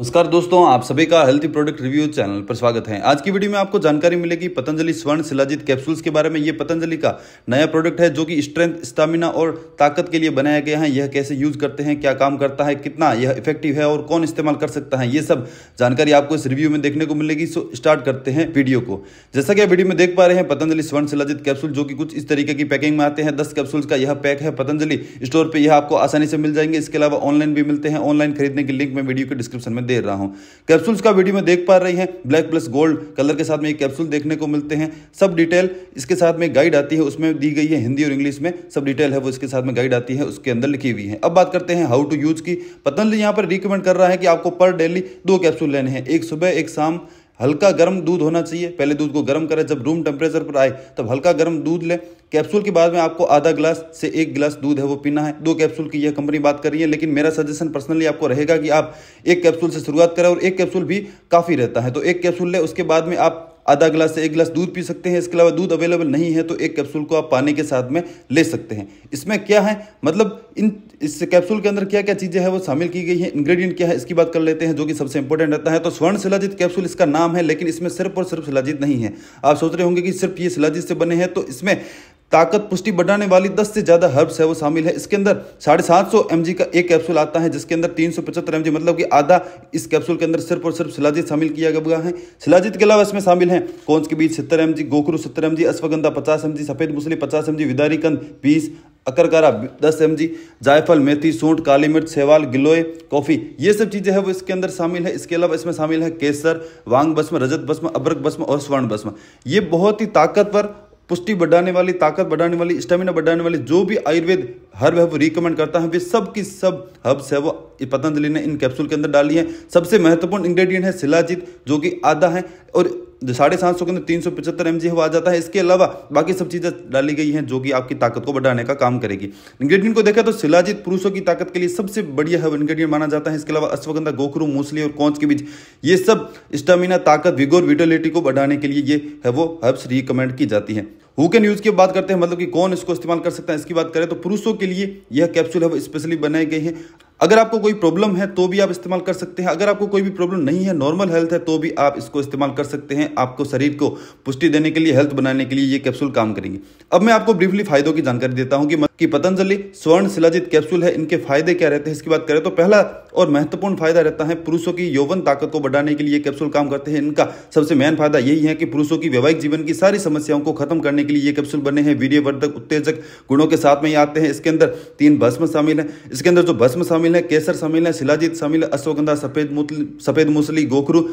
नमस्कार दोस्तों, आप सभी का हेल्थी प्रोडक्ट रिव्यू चैनल पर स्वागत है। आज की वीडियो में आपको जानकारी मिलेगी पतंजलि स्वर्ण शिलाजित कैप्सूल्स के बारे में। ये पतंजलि का नया प्रोडक्ट है जो कि स्ट्रेंथ स्टामिना और ताकत के लिए बनाया गया है। यह कैसे यूज़ करते हैं, क्या काम करता है, कितना यह इफ़ेक्टिव है और कौन इस्तेमाल कर सकता है, ये सब जानकारी आपको इस रिव्यू में देखने को मिलेगी। सो स्टार्ट करते हैं वीडियो को। जैसा कि आप वीडियो में देख पा रहे हैं, पतंजलि स्वर्ण शिलाजित कैप्सूल जो कि कुछ इस तरीके की पैकिंग में आते हैं। दस कैप्सूल्स का यह पैक है पतंजलि। स्टोर पर यह आपको आसानी से मिल जाएँगे। इसके अलावा ऑनलाइन भी मिलते हैं। ऑनलाइन खरीदने की लिंक में वीडियो के डिस्क्रिप्शन में दे रहा हूँ। कैप्सूल्स का वीडियो में देख पा रही हैं। ब्लैक प्लस गोल्ड कलर के साथ में ये कैप्सूल देखने को मिलते हैं। सब डिटेल इसके साथ में गाइड आती है, उसमें दी गई है हिंदी और इंग्लिश में। सब डिटेल है, वो इसके साथ में गाइड आती है, उसके अंदर लिखी हुई है। अब बात करते हैं हाउ टू यूज़ की। पतंजलि यहाँ पर रिकमेंड कर रहा है कि आपको पर डेली दो कैप्सूल लेने हैं। एक सुबह, एक शाम हल्का गर्म दूध होना चाहिए। पहले दूध को गर्म करें, जब रूम टेम्परेचर पर आए, तब हल्का गर्म दूध लें। कैप्सूल के बाद में आपको आधा गिलास से एक गिलास दूध है, वो पीना है। दो कैप्सूल की यह कंपनी बात कर रही है, लेकिन मेरा सजेशन पर्सनली आपको रहेगा कि आप एक कैप्सूल से शुरुआत करें और एक कैप्सूल भी काफ़ी रहता है। तो एक कैप्सूल लें, उसके बाद में आप आधा गिलास से एक गिलास दूध पी सकते हैं, इसके अलावा दूध अवेलेबल नहीं है तो एक कैप्सूल को आप पानी के साथ में ले सकते हैं। इसमें क्या है? मतलब इन, इस कैप्सूल के अंदर क्या क्या चीज़ें हैं, वो शामिल की गई हैं। इंग्रेडिएंट क्या है, इसकी बात कर लेते हैं, जो कि सबसे इंपॉर्टेंट रहता है। तो स्वर्ण शिलाजित कैप्सूल इसका नाम है, लेकिन इसमें सिर्फ़ और सिर्फ़ शिलाजित नहीं है। आप सोच रहे होंगे कि सिर्फ़ ये शिलाजित से बने हैं तो इसमें ताकत पुष्टि बढ़ाने वाली 10 से ज़्यादा हर्ब्स है, वो शामिल है। इसके अंदर साढ़े सात सौ एम का एक कैप्सूल आता है, जिसके अंदर तीन सौ पचहत्तर एम मतलब कि आधा इस कैप्सूल के अंदर सिर्फ़ और सिर्फ़ शिलाजित शामिल किया गया है। शिलाजित के अलावा इसमें शामिल है कौन के बीच सत्तर एम जी गोखरू सत्तर एम जी अश्वगंधा पचास एम जी सफ़ेद मुसली पचास एम जी विदारी कंद बीस, अकरकारा दस एम जी जायफल, मेथी, सूंठ, काली मिर्च सेवाल गिलोय, कॉफ़ी, ये सब चीज़ें हैं, वो इसके अंदर शामिल है। इसके अलावा इसमें शामिल है केसर, वांग भस्म, रजत भस्म अब्रक भस्म और स्वर्ण भस्म। ये बहुत ही ताकतवर पुष्टि बढ़ाने वाली, ताकत बढ़ाने वाली, स्टेमिना बढ़ाने वाली, जो भी आयुर्वेद हर्ब है वो रिकमेंड करता है, वे सब की सब हर्ब्स है, वो पतंजलि ने इन कैप्सूल के अंदर डाली है। सबसे महत्वपूर्ण इंग्रेडिएंट है शिलाजित जो कि आधा है, और साढ़े सात सौ के अंदर तीन सौ पचहत्तर एम वो आ जाता है। इसके अलावा बाकी सब चीज़ें डाली गई हैं, जो कि आपकी ताकत को बढ़ाने का काम करेगी। इंग्रेडिएंट को देखा तो शिलाजित पुरुषों की ताकत के लिए सबसे बढ़िया है इंग्रेडिएंट माना जाता है। इसके अलावा अश्वगंधा, गोखरू, मूसली और कौच के बीच ये सब स्टेमिना ताकत विगोर विटोलिटी को बढ़ाने के लिए ये है वो हर्ब्स रिकमेंड की जाती है। हु कैन यूज़ की बात करते हैं? मतलब कि कौन इसको इस्तेमाल कर सकता है? इसकी बात करें तो पुरुषों के लिए यह कैप्सूल है वो स्पेशली बनाए गए हैं। अगर आपको कोई प्रॉब्लम है तो भी आप इस्तेमाल कर सकते हैं। अगर आपको कोई भी प्रॉब्लम नहीं है नॉर्मल हेल्थ है तो भी आप इसको इस्तेमाल कर सकते हैं आपको शरीर को पुष्टि देने के लिए हेल्थ बनाने के लिए ये कैप्सूल काम करेंगे। अब मैं आपको ब्रीफली फायदों की जानकारी देता हूँ कि, कि पतंजलि, स्वर्ण शिलाजित कैप्सूल है, इनके फ़ायदे क्या रहते हैं? इसकी बात करें तो पहला और महत्वपूर्ण फ़ायदा रहता है पुरुषों की यौवन ताकत को बढ़ाने के लिए कैप्सूल काम करते हैं। इनका सबसे मेन फ़ायदा यही है कि पुरुषों की वैवाहिक जीवन की सारी समस्याओं को खत्म करने के लिए ये कैप्सूल बने हैं। वीर्यवर्धक, उत्तेजक गुणों के साथ में ये आते हैं। इसके अंदर तीन भस्म शामिल है। इसके अंदर जो भस्म शामिल है, केसर शामिल है, शिलाजीत शामिल है, अश्वगंधा, सफ़ेद सफ़ेद मूसली, गोखरू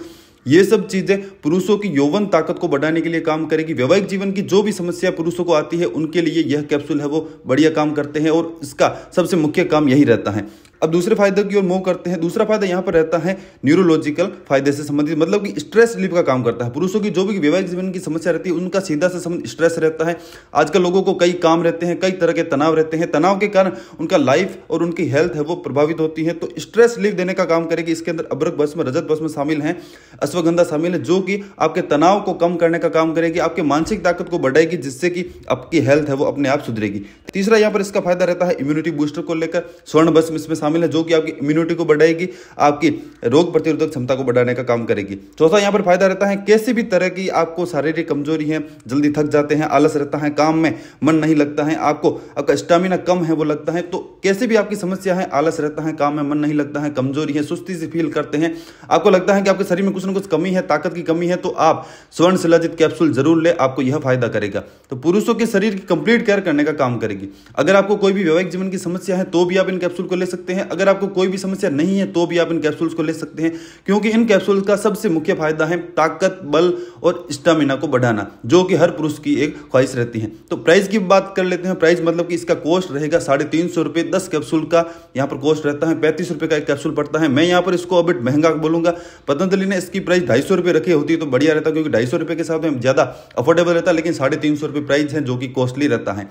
ये सब चीज़ें पुरुषों की यौवन ताकत को बढ़ाने के लिए काम करेगी। वैवाहिक जीवन की जो भी समस्या पुरुषों को आती है, उनके लिए यह कैप्सूल है, वो बढ़िया काम करते हैं और इसका सबसे मुख्य काम यही रहता है। अब दूसरे फ़ायदे की ओर मूव करते हैं। दूसरा फ़ायदा यहाँ पर रहता है न्यूरोलॉजिकल फ़ायदे से संबंधित मतलब कि स्ट्रेस रिलीफ का काम करता है। पुरुषों की जो भी वैवाहिक जीवन की समस्या रहती है, उनका सीधा से संबंध स्ट्रेस रहता है। आजकल लोगों को कई काम रहते हैं, कई तरह के तनाव रहते हैं। तनाव के कारण उनका लाइफ और उनकी हेल्थ है, वो प्रभावित होती है। तो स्ट्रेस रिलीफ देने का काम करेगी। इसके अंदर अब्रक भस्म, रजत भस्म शामिल है, अश्वगंधा शामिल है, जो कि आपके तनाव को कम करने का काम करेगी, आपके मानसिक ताकत को बढ़ाएगी, जिससे कि आपकी हेल्थ है, वो अपने आप सुधरेगी। तीसरा यहाँ पर इसका फ़ायदा रहता है इम्यूनिटी बूस्टर को लेकर स्वर्ण भस्म इसमें शामिल है, जो कि आपकी इम्यूनिटी को बढ़ाएगी, आपकी रोग प्रतिरोधक क्षमता को बढ़ाने का काम करेगी। चौथा यहाँ पर फ़ायदा रहता है, कैसे भी तरह की आपको शारीरिक कमज़ोरी है, जल्दी थक जाते हैं, आलस रहता है, काम में मन नहीं लगता है, आपको, आपका स्टेमिना कम है, वो लगता है तो कैसे भी आपकी समस्या है, आलस रहता है, काम में मन नहीं लगता है, कमज़ोरी है, सुस्ती से फील करते हैं, आपको लगता है कि आपके शरीर में कुछ ना कुछ कमी है, ताकत की कमी है तो आप स्वर्ण शिलाजित कैप्सूल ज़रूर ले, आपको यह फ़ायदा करेगा। तो पुरुषों के शरीर की कंप्लीट केयर करने का काम करेगी। अगर आपको कोई भी वैवाहिक जीवन की समस्या है तो भी आप इन कैप्सूल को ले सकते हैं। अगर आपको कोई भी समस्या नहीं है तो भी आप इन कैप्सूल्स को ले सकते हैं, क्योंकि इन कैप्सूल्स का सबसे मुख्य फ़ायदा है ताकत, बल और स्टामिना को बढ़ाना, जो कि हर पुरुष की एक ख्वाहिश रहती है। तो प्राइस की बात कर लेते हैं। प्राइस मतलब कि इसका कॉस्ट रहेगा साढ़े तीन सौ रुपये दस कैप्सूल का। यहाँ पर कॉस्ट रहता है पैंतीस रुपये का एक कैप्सूल पड़ता है। मैं यहाँ पर इसको अभी महँगा बोलूँगा। पतंजलि ने इसकी प्राइस ढाई सौ रुपये रखी होती है तो बढ़िया रहता, क्योंकि ढाई सौ रुपये के साथ में ज़्यादा अफोर्डेबल रहता, लेकिन साढ़े तीन सौ रुपये प्राइस है, जो कि कॉस्टली रहता है।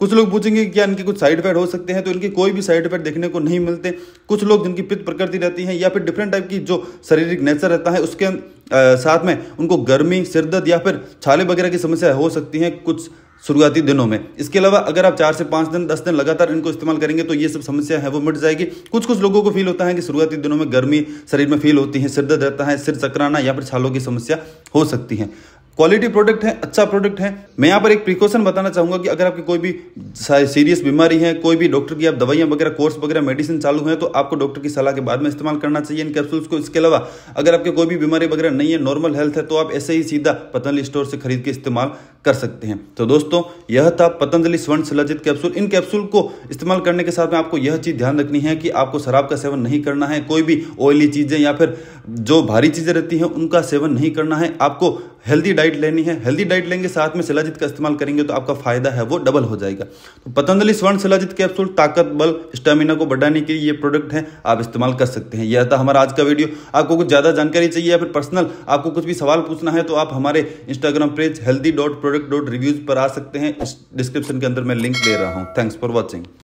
कुछ लोग पूछेंगे कि क्या इनके कुछ साइड इफ़ेक्ट हो सकते हैं तो इनके कोई भी साइड इफ़ेक्ट देखने को नहीं मिलते। कुछ लोग जिनकी पित्त प्रकृति रहती है या फिर डिफरेंट टाइप की जो शारीरिक नेचर रहता है, उसके साथ में उनको गर्मी, सिरदर्द या फिर छाले वगैरह की समस्या हो सकती है कुछ शुरुआती दिनों में। इसके अलावा अगर आप चार से पाँच दिन, दस दिन लगातार इनको इस्तेमाल करेंगे तो ये सब समस्या है, वो मिट जाएगी। कुछ कुछ लोगों को फील होता है कि शुरुआती दिनों में गर्मी शरीर में फील होती है सिर दर्द रहता है, सिर चकराना या फिर छालों की समस्या हो सकती है। क्वालिटी प्रोडक्ट है अच्छा प्रोडक्ट है। मैं यहाँ पर एक प्रिकॉशन बताना चाहूँगा कि अगर आपकी कोई भी सीरियस बीमारी है, कोई भी डॉक्टर की आप दवाइयाँ वगैरह कोर्स वगैरह मेडिसिन चालू है तो आपको डॉक्टर की सलाह के बाद में इस्तेमाल करना चाहिए इन कैप्सूल्स को। इसके अलावा, अगर आपके कोई भी बीमारी वगैरह नहीं है नॉर्मल हेल्थ है तो आप ऐसे ही सीधा पतंजलि स्टोर से खरीद के इस्तेमाल कर सकते हैं। तो दोस्तों, यह था पतंजलि स्वर्ण शिलाजित कैप्सूल इन कैप्सूल को इस्तेमाल करने के साथ में आपको यह चीज़ ध्यान रखनी है कि आपको शराब का सेवन नहीं करना है, कोई भी ऑयली चीज़ें या फिर जो भारी चीज़ें रहती हैं, उनका सेवन नहीं करना है। आपको हेल्दी डाइट लेनी है हेल्दी डाइट लेंगे, साथ में शिलाजित का इस्तेमाल करेंगे तो आपका फ़ायदा है, वो डबल हो जाएगा। तो पतंजलि स्वर्ण शिलाजित कैप्सूल ताकत, बल स्टेमिना को बढ़ाने के लिए ये प्रोडक्ट है, आप इस्तेमाल कर सकते हैं। यह था हमारा आज का वीडियो आपको कुछ ज़्यादा जानकारी चाहिए या फिर पर्सनल आपको कुछ भी सवाल पूछना है तो आप हमारे इंस्टाग्राम पेज हेल्दी पर आ सकते हैं। डिस्क्रिप्शन के अंदर मैं लिंक दे रहा हूँ। Thanks for watching